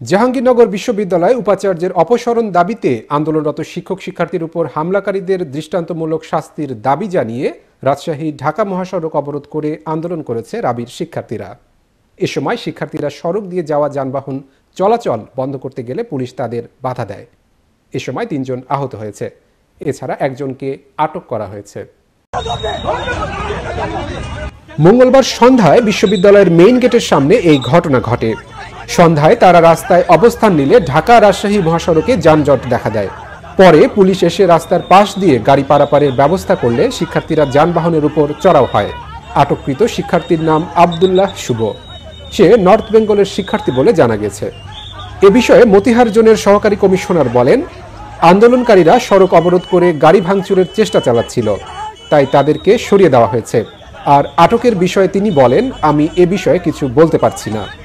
জাহাঙ্গীরনগর বিশ্ববিদ্যালয়ে উপাচার্যের অপসারণ দাবিতে আন্দোলনরত শিক্ষক শিক্ষার্থীর উপর হামলাকারীদের দৃষ্টান্তমূলক শাস্তির দাবি জানিয়ে রাজশাহী ঢাকা মহাসড়ক অবরোধ করে আন্দোলন করেছে রাবির শিক্ষার্থীরা। এ সময় শিক্ষার্থীরা সড়ক দিয়ে যাওয়া যানবাহন চলাচল বন্ধ করতে গেলে পুলিশ তাদের বাধা দেয়। এ সময় তিনজন আহত হয়েছে। এছাড়া একজনকে আটক করা হয়েছে। মঙ্গলবার সন্ধ্যায় বিশ্ববিদ্যালয়ের মেইন গেটের সামনে এই ঘটনা ঘটে। সন্ধ্যায় তারা রাস্তায় অবস্থান নিলে ঢাকা রাজশাহী মহাসড়কে যানজট দেখা দেয়। পরে পুলিশ এসে রাস্তার পাশ দিয়ে গাড়ি পারাপারের ব্যবস্থা করলে শিক্ষার্থীরা যানবাহনের উপর চড়াও হয়। আটককৃত শিক্ষার্থীর নাম আবদুল্লাহ শুভ। সে নর্থ বেঙ্গলের শিক্ষার্থী বলে জানা গেছে। এ বিষয়ে মতিহার জোনের সহকারী কমিশনার বলেন, আন্দোলনকারীরা সড়ক অবরোধ করে গাড়ি ভাঙচুরের চেষ্টা চালাচ্ছিল। তাই তাদেরকে সরিয়ে দেওয়া হয়েছে। আর আটকের বিষয়ে তিনি বলেন, আমি এ বিষয়ে কিছু বলতে পারছি না।